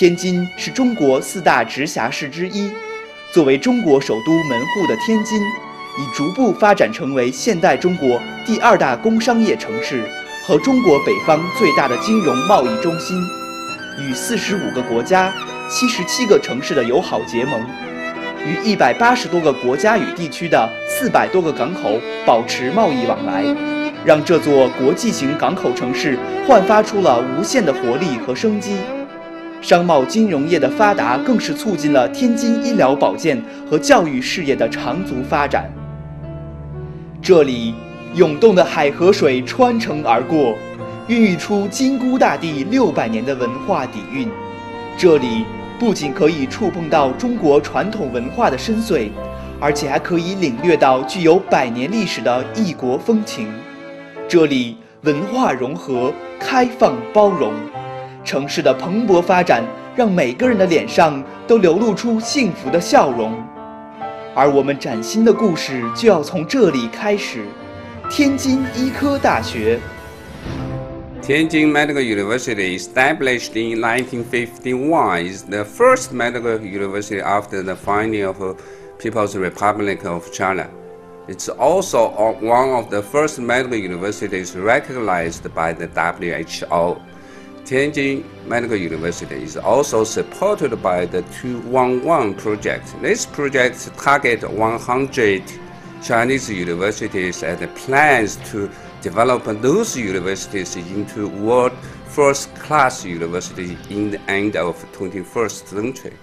天津是中国四大直辖市之一，作为中国首都门户的天津，已逐步发展成为现代中国第二大工商业城市和中国北方最大的金融贸易中心，与四十五个国家、七十七个城市的友好结盟，与一百八十多个国家与地区的四百多个港口保持贸易往来，让这座国际型港口城市焕发出了无限的活力和生机。商贸金融业的发达，更是促进了天津医疗保健和教育事业的长足发展。这里，涌动的海河水穿城而过，孕育出金菇大地六百年的文化底蕴。这里不仅可以触碰到中国传统文化的深邃，而且还可以领略到具有百年历史的异国风情。这里文化融合，开放包容。城市的蓬勃发展，让每个人的脸上都流露出幸福的笑容，而我们崭新的故事就要从这里开始。天津医科大学。Tianjin Medical University, established in 1951, is the first medical university after the founding of People's Republic of China. It's also one of the first medical universities recognized by the WHO. Tianjin Medical University is also supported by the 211 project. This project targets 100 Chinese universities and plans to develop those universities into world first class universities in the end of 21st century.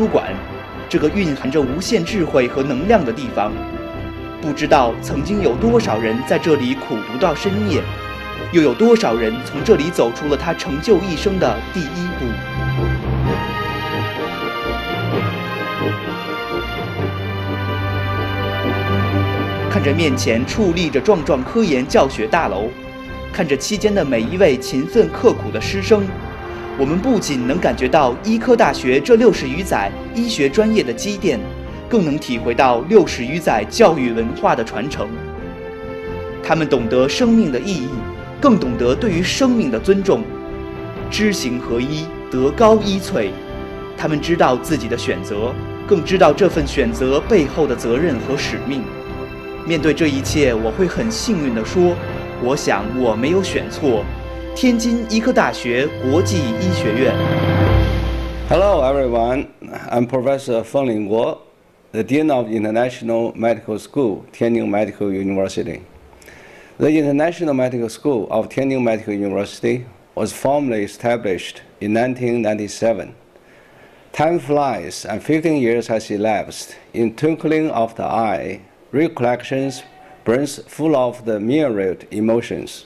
书馆，这个蕴含着无限智慧和能量的地方，不知道曾经有多少人在这里苦读到深夜，又有多少人从这里走出了他成就一生的第一步。看着面前矗立着壮壮科研教学大楼，看着期间的每一位勤奋刻苦的师生。我们不仅能感觉到医科大学这六十余载医学专业的积淀，更能体会到六十余载教育文化的传承。他们懂得生命的意义，更懂得对于生命的尊重。知行合一，德高一萃。他们知道自己的选择，更知道这份选择背后的责任和使命。面对这一切，我会很幸运地说：“我想我没有选错。”天津医科大学国际医学院。Hello, everyone. I'm Professor Feng Lingguo, the Dean of International Medical School, Tianjin Medical University. The International Medical School of Tianjin Medical University was formally established in 1997. Time flies, and 15 years has elapsed. In twinkling of the eye, recollections burns full of the myriad emotions.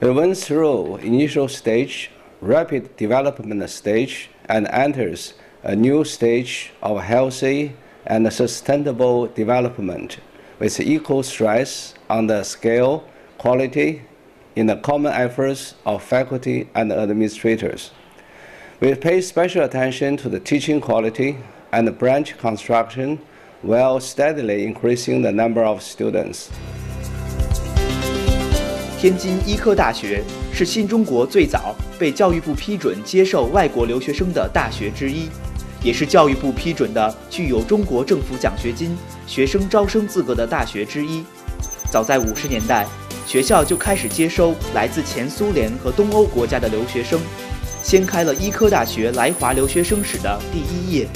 We went through initial stage, rapid development stage, and enters a new stage of healthy and sustainable development with equal stress on the scale, quality, in the common efforts of faculty and administrators. We pay special attention to the teaching quality and branch construction while steadily increasing the number of students. 天津医科大学是新中国最早被教育部批准接受外国留学生的大学之一，也是教育部批准的具有中国政府奖学金学生招生资格的大学之一。早在五十年代，学校就开始接收来自前苏联和东欧国家的留学生，掀开了医科大学来华留学生史的第一页。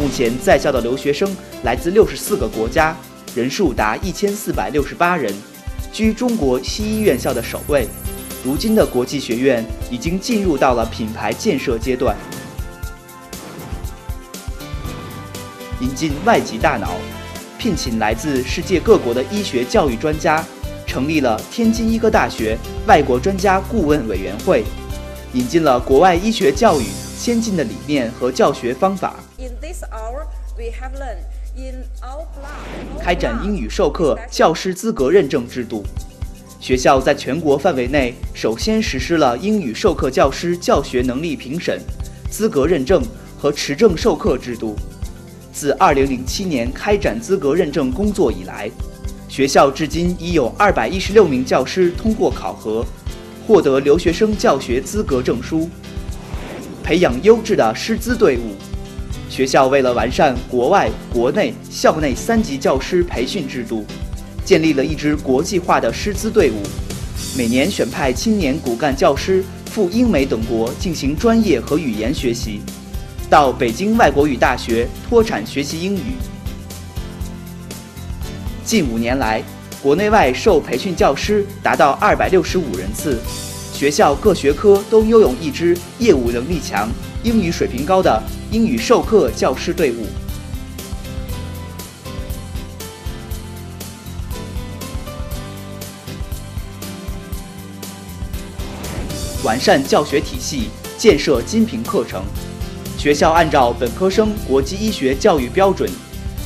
目前在校的留学生来自六十四个国家，人数达一千四百六十八人，居中国西医院校的首位。如今的国际学院已经进入到了品牌建设阶段，引进外籍大脑，聘请来自世界各国的医学教育专家，成立了天津医科大学外国专家顾问委员会，引进了国外医学教育先进的理念和教学方法。In this hour, we have learned. 开展英语授课教师资格认证制度，学校在全国范围内首先实施了英语授课教师教学能力评审、资格认证和持证授课制度。自2007年开展资格认证工作以来，学校至今已有216名教师通过考核，获得留学生教学资格证书，培养优质的师资队伍。学校为了完善国外、国内、校内三级教师培训制度，建立了一支国际化的师资队伍，每年选派青年骨干教师赴英美等国进行专业和语言学习，到北京外国语大学脱产学习英语。近五年来，国内外受培训教师达到二百六十五人次，学校各学科都拥有一支业务能力强、英语水平高的。英语授课教师队伍，完善教学体系，建设精品课程。学校按照本科生国际医学教育标准，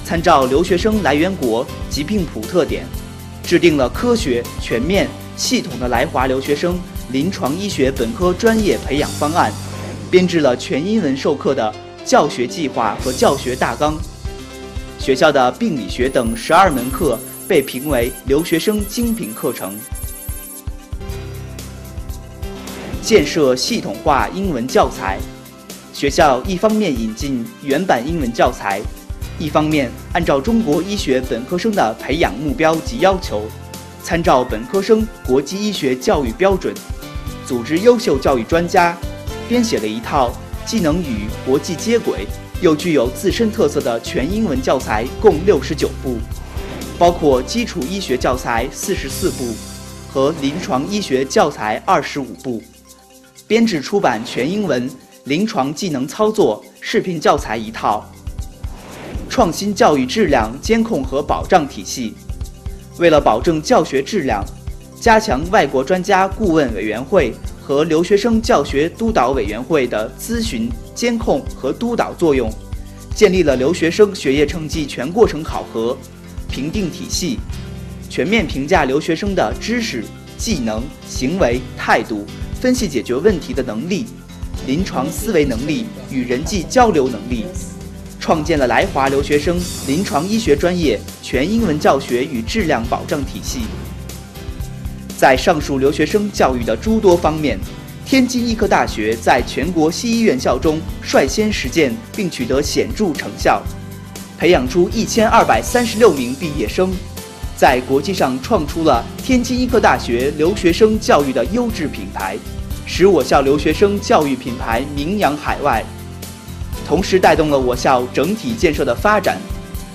参照留学生来源国疾病谱特点，制定了科学、全面、系统的来华留学生临床医学本科专业培养方案，编制了全英文授课的。教学计划和教学大纲，学校的病理学等十二门课被评为留学生精品课程。建设系统化英文教材，学校一方面引进原版英文教材，一方面按照中国医学本科生的培养目标及要求，参照本科生国际医学教育标准，组织优秀教育专家，编写了一套。既能与国际接轨，又具有自身特色的全英文教材共六十九部，包括基础医学教材四十四部和临床医学教材二十五部，编制出版全英文临床技能操作视频教材一套，创新教育质量监控和保障体系。为了保证教学质量，加强外国专家顾问委员会。和留学生教学督导委员会的咨询、监控和督导作用，建立了留学生学业成绩全过程考核、评定体系，全面评价留学生的知识、技能、行为、态度、分析解决问题的能力、临床思维能力与人际交流能力，创建了来华留学生临床医学专业全英文教学与质量保障体系。在上述留学生教育的诸多方面，天津医科大学在全国西医院校中率先实践并取得显著成效，培养出一千二百三十六名毕业生，在国际上创出了天津医科大学留学生教育的优质品牌，使我校留学生教育品牌名扬海外，同时带动了我校整体建设的发展，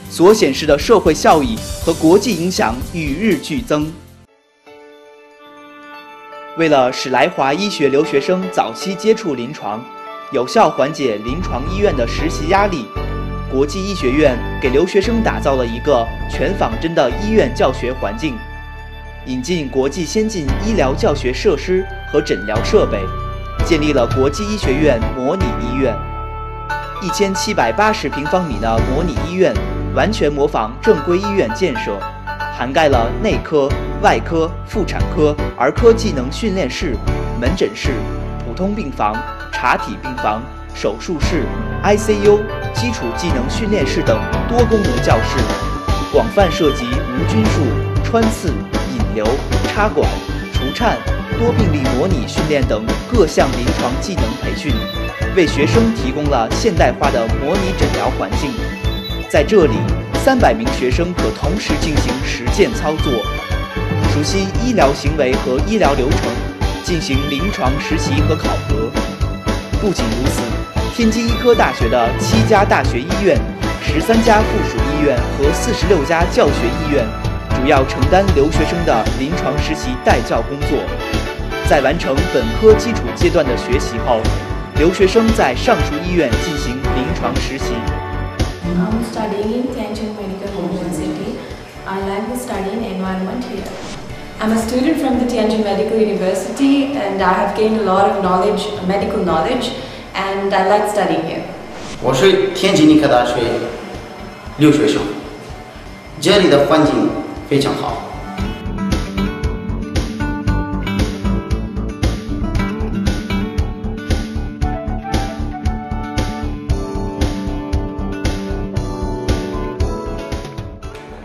所显示的社会效益和国际影响与日俱增。为了使来华医学留学生早期接触临床，有效缓解临床医院的实习压力，国际医学院给留学生打造了一个全仿真的医院教学环境，引进国际先进医疗教学设施和诊疗设备，建立了国际医学院模拟医院，一千七百八十平方米的模拟医院，完全模仿正规医院建设，涵盖了内科。外科、妇产科、儿科技能训练室、门诊室、普通病房、查体病房、手术室、ICU、基础技能训练室等多功能教室，广泛涉及无菌术、穿刺、引流、插管、除颤、多病例模拟训练等各项临床技能培训，为学生提供了现代化的模拟诊疗环境。在这里，三百名学生可同时进行实践操作，熟悉医疗行为和医疗流程，进行临床实习和考核。不仅如此，天津医科大学的七家大学医院、十三家附属医院和四十六家教学医院，主要承担留学生的临床实习带教工作。在完成本科基础阶段的学习后，留学生在上述医院进行临床实习。I'm studying in Tianjin Medical University. I like the studying environment here. I'm a student from the Tianjin Medical University and I have gained a lot of knowledge, medical knowledge, and I like studying here. 我是天津医科大学留学生，这里的环境非常好。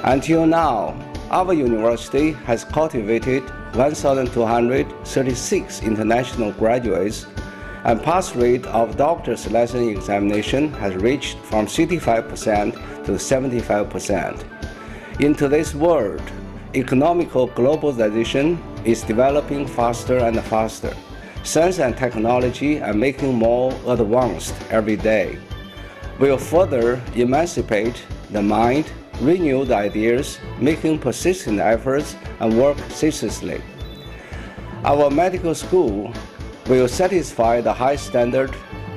Until now, our university has cultivated 1,236 international graduates, and pass rate of doctor's license examination has reached from 65% to 75%. In today's world, economical globalization is developing faster and faster. Science and technology are making more advanced every day. Will further emancipate the mind renewed ideas, making persistent efforts, and work ceaselessly. Our medical school will satisfy the high standard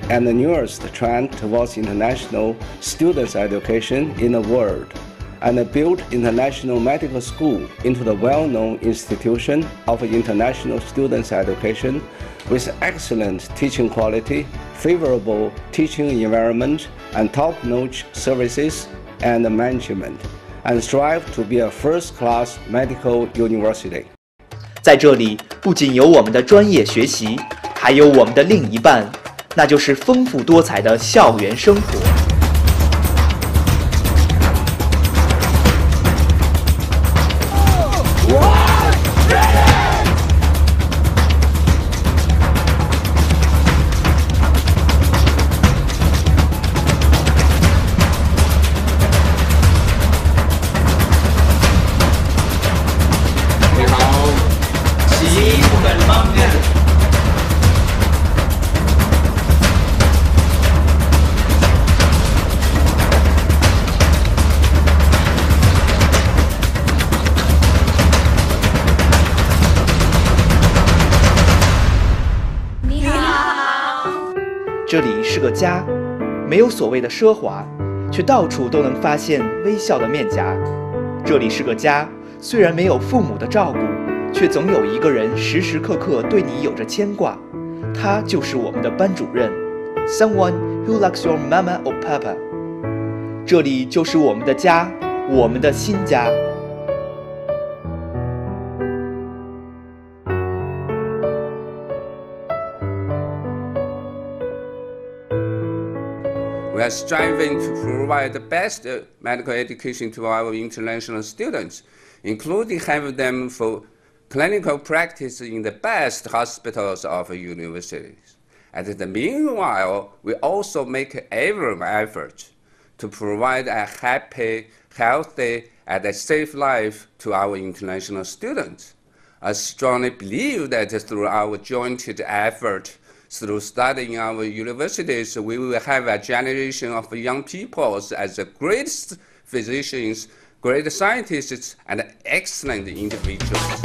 and the newest trend towards international students' education in the world, and build international medical school into the well-known institution of international students' education with excellent teaching quality, favorable teaching environment, and top-notch services and management, and strive to be a first-class medical university. 在这里，不仅有我们的专业学习，还有我们的另一半，那就是丰富多彩的校园生活。是个家，没有所谓的奢华，却到处都能发现微笑的面颊。这里是个家，虽然没有父母的照顾，却总有一个人时时刻刻对你有着牵挂，他就是我们的班主任，someone who likes your mama or papa。这里就是我们的家，我们的新家。We are striving to provide the best uh, medical education to our international students, including having them for clinical practice in the best hospitals of universities. At the meanwhile, we also make every effort to provide a happy, healthy, and a safe life to our international students. I strongly believe that through our joint effort, through studying our universities, we will have a generation of young people as the greatest physicians, great scientists, and excellent individuals.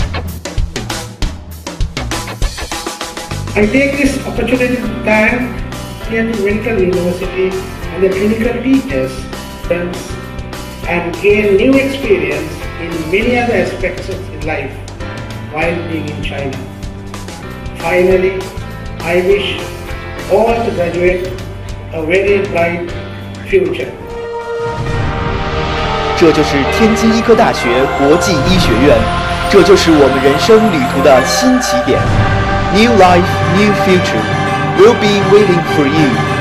I take this opportunity to thank Tianjin Medical University and the clinical teachers and gain new experience in many other aspects of life while being in China. Finally, I wish all the graduates a very bright future. 这就是天津医科大学国际医学院，这就是我们人生旅途的新起点。New life, new future will be waiting for you.